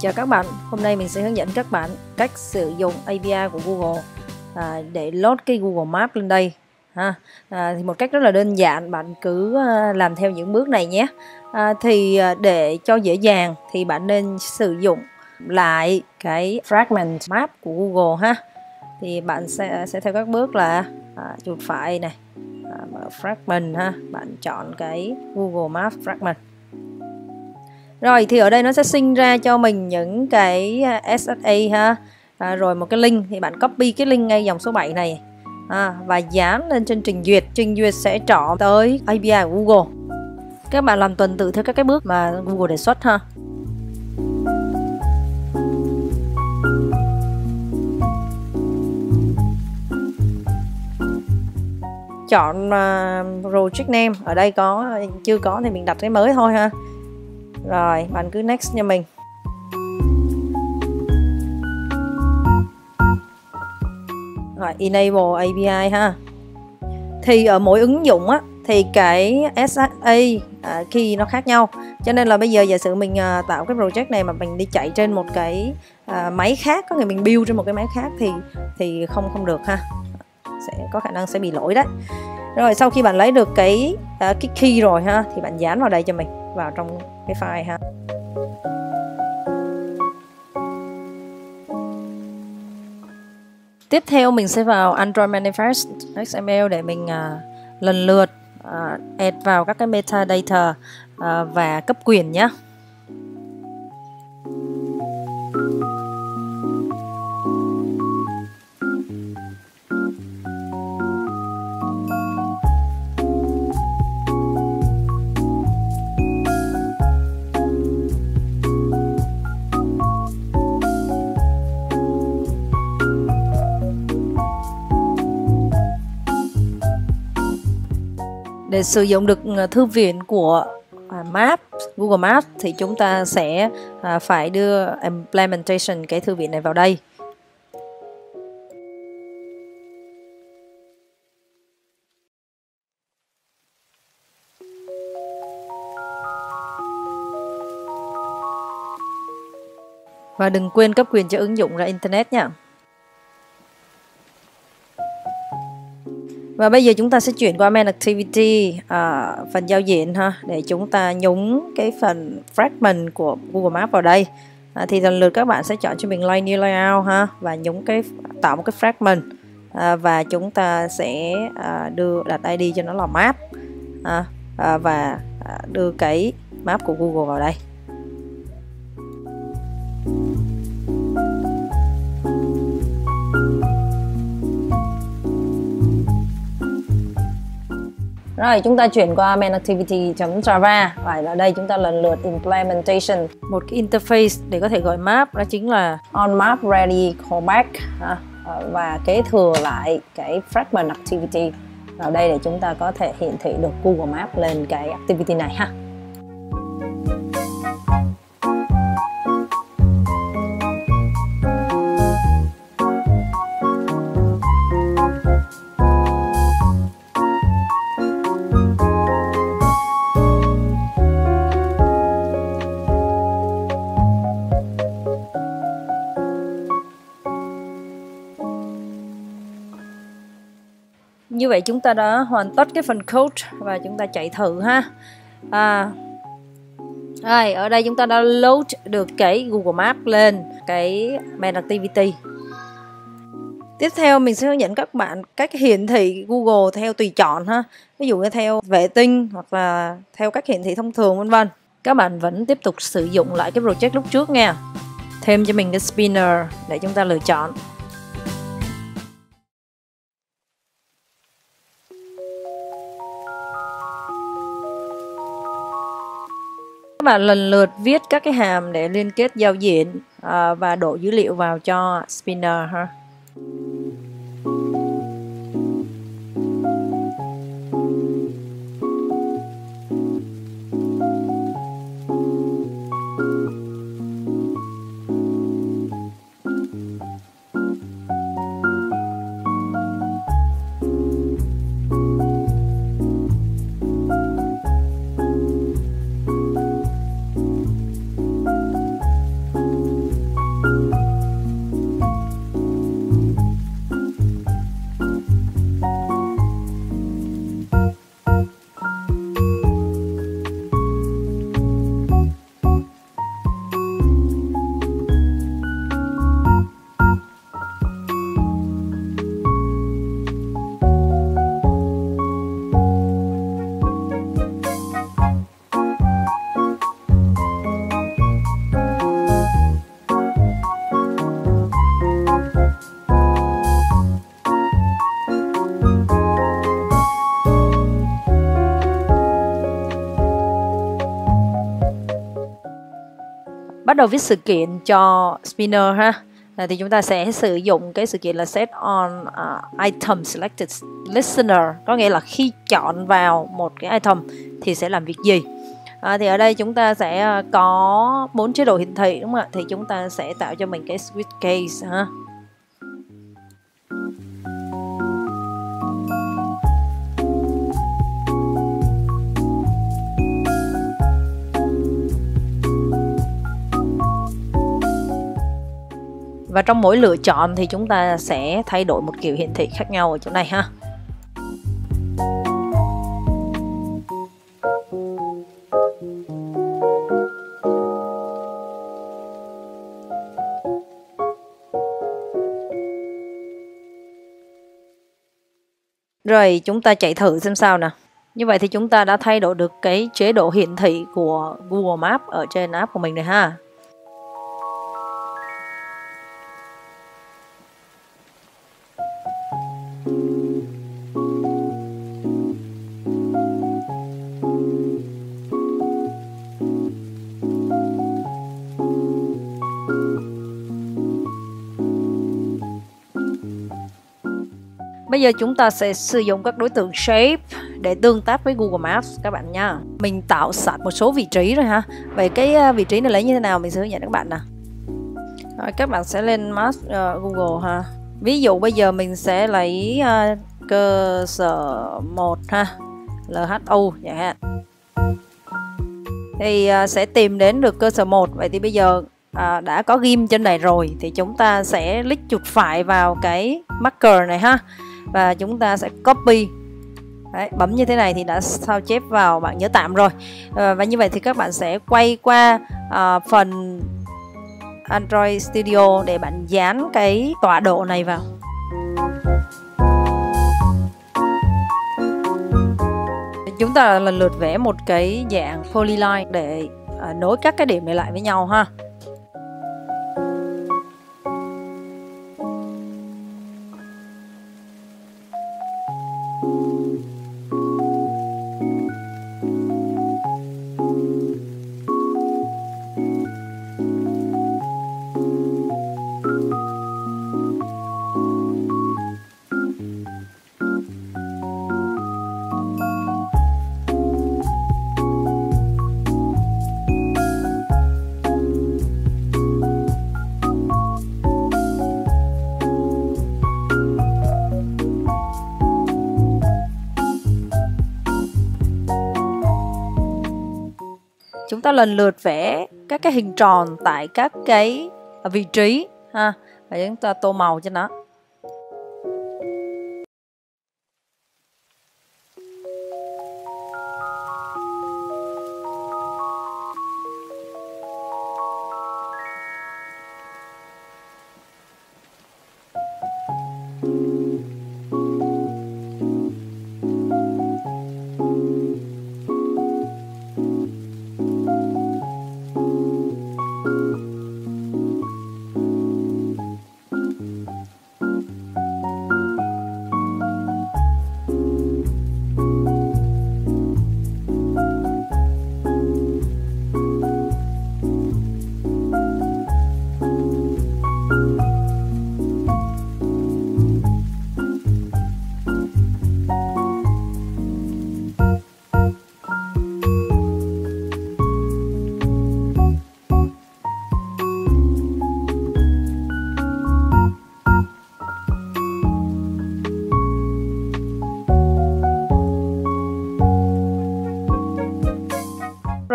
Chào các bạn, hôm nay mình sẽ hướng dẫn các bạn cách sử dụng API của Google à, để load cái Google Maps lên đây ha. À, thì một cách rất là đơn giản, bạn cứ à, làm theo những bước này nhé. À, thì à, để cho dễ dàng thì bạn nên sử dụng lại cái fragment map của Google ha. Thì bạn sẽ sẽ theo các bước là à, chuột phải này, à, mở fragment ha, bạn chọn cái Google Maps fragment rồi thì ở đây nó sẽ sinh ra cho mình những cái à, SSA ha. À, rồi một cái link thì bạn copy cái link ngay dòng số 7 này. À, và dán lên trên trình duyệt. Trình duyệt sẽ chọn tới API của Google. Các bạn làm tuần tự theo các cái bước mà Google đề xuất ha. Chọn uh, project name. Ở đây có chưa có thì mình đặt cái mới thôi ha rồi bạn cứ next cho mình. Rồi enable API ha. Thì ở mỗi ứng dụng á thì cái SSA à, khi nó khác nhau. Cho nên là bây giờ giả sử mình à, tạo cái project này mà mình đi chạy trên một cái à, máy khác có nghĩa mình build trên một cái máy khác thì thì không không được ha. Sẽ có khả năng sẽ bị lỗi đấy. Rồi sau khi bạn lấy được cái à, cái key rồi ha thì bạn dán vào đây cho mình vào trong cái file ha Tiếp theo mình sẽ vào Android Manifest XML để mình uh, lần lượt uh, add vào các cái metadata uh, và cấp quyền nhé. Để sử dụng được ờ, thư viện của à, Map, Maps, Google Maps thì chúng ta sẽ à, phải đưa implementation cái thư viện này vào đây. Và đừng quên cấp quyền cho ứng dụng ra Internet nha. Và bây giờ chúng ta sẽ chuyển qua main activity à, phần giao diện ha để chúng ta nhúng cái phần fragment của Google Maps vào đây. À, thì lần lượt các bạn sẽ chọn cho mình linear layout ha và nhúng cái tạo một cái fragment à, và chúng ta sẽ à, đưa đặt ID cho nó là map à, à, và à, đưa cái map của Google vào đây. Rồi chúng ta chuyển qua main activity.java và ở đây chúng ta lần lượt implementation. Một cái interface để có thể gọi map đó chính là on map ready callback ờ, và kế thừa lại cái fragment activity. Vào đây để chúng ta có thể hiển thị được Google Maps lên cái activity này ha. Như vậy chúng ta đã hoàn tất cái phần code và chúng ta chạy thử ha à, rồi, ở đây chúng ta đã load được cái Google Maps lên cái Man activity Tiếp theo mình sẽ hướng dẫn các bạn cách hiển thị Google theo tùy chọn ha. Ví dụ như theo vệ tinh hoặc là theo cách hiển thị thông thường vân vân. Các bạn vẫn tiếp tục sử dụng lại cái project lúc trước nha. Thêm cho mình cái spinner để chúng ta lựa chọn. Bạn lần lượt viết các cái hàm để liên kết giao diện uh, và đổ dữ liệu vào cho spinner ha. Đầu viết sự kiện cho spinner ha. À, thì chúng ta sẽ sử dụng cái sự kiện là set on uh, item selected listener. Có nghĩa là khi chọn vào một cái item thì sẽ làm việc gì? À, thì ở đây chúng ta sẽ à, có bốn chế độ hiển thị đúng không ạ? Thì chúng ta sẽ tạo cho mình cái switch case ha. Và trong mỗi lựa chọn thì chúng ta sẽ thay đổi một kiểu hiển thị khác nhau ở chỗ này ha Rồi, chúng ta chạy thử xem sao nè. Như vậy thì chúng ta đã thay đổi được cái chế độ hiển thị của Google Maps ở trên app của mình rồi ha. Bây giờ chúng ta sẽ sử dụng các đối tượng shape để tương tác với Google Maps các bạn nha. Mình tạo sẵn một số vị trí rồi ha. Vậy cái à, vị trí này lấy như thế nào mình sẽ hướng dẫn các bạn nè. Rồi, các bạn sẽ lên Maps uh, Google ha. Ví dụ bây giờ mình sẽ lấy uh, cơ sở 1 ha. LHU chẳng hạn. Thì uh, sẽ tìm đến được cơ sở 1. Vậy thì bây giờ à, đã có ghim trên này rồi thì chúng ta sẽ click chuột phải vào cái marker này ha và chúng ta sẽ copy. Đấy, bấm như thế này thì đã sao chép vào bạn nhớ tạm rồi. À, và như vậy thì các bạn sẽ quay qua à, phần Android Studio để bạn dán cái tọa độ này vào. Chúng ta lần lượt vẽ một cái dạng polyline để à, nối các cái điểm này lại với nhau ha. Ta lần lượt vẽ các cái hình tròn tại các cái vị trí, ha. Và chúng ta tô màu cho nó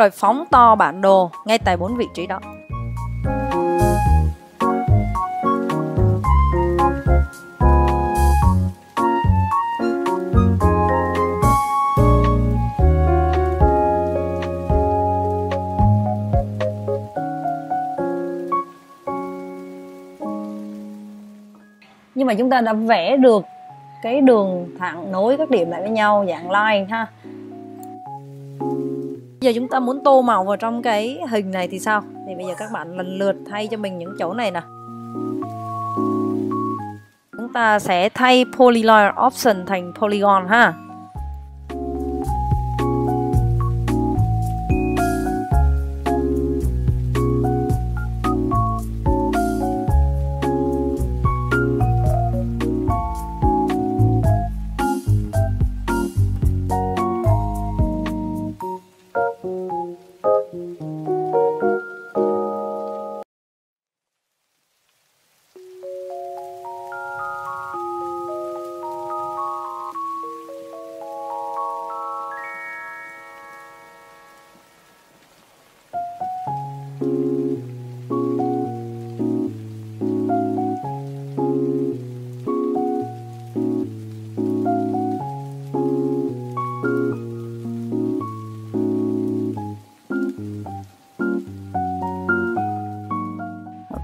rồi phóng to bản đồ ngay tại bốn vị trí đó. nhưng mà chúng ta đã vẽ được cái đường thẳng nối các điểm lại với nhau, dạng line ha giờ chúng ta muốn tô màu vào trong cái hình này thì sao? Thì bây giờ các bạn lần lượt thay cho mình những chỗ này nè chúng ta sẽ thay polyline option thành polygon ha.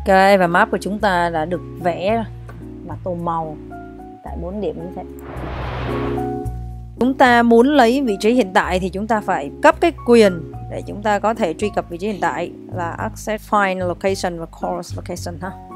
Và map của chúng ta đã được vẽ và tô màu tại bốn điểm như thế. Chúng ta muốn lấy vị trí hiện tại thì chúng ta phải cấp cái quyền để chúng ta có thể truy cập vị trí hiện tại là access, find location và course location ha.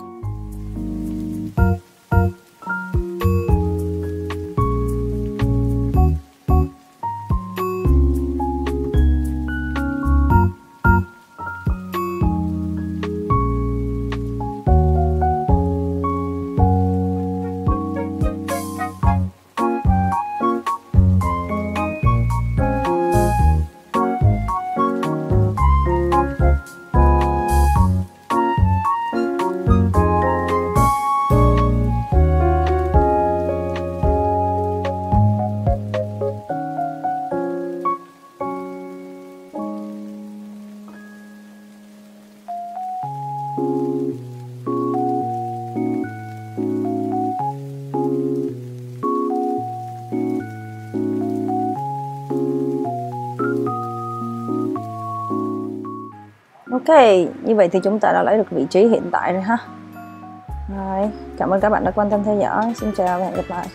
Ok, như vậy thì chúng ta đã lấy được vị trí hiện tại rồi ha. Rồi, cảm ơn các bạn đã quan tâm theo dõi. Xin chào và hẹn gặp lại.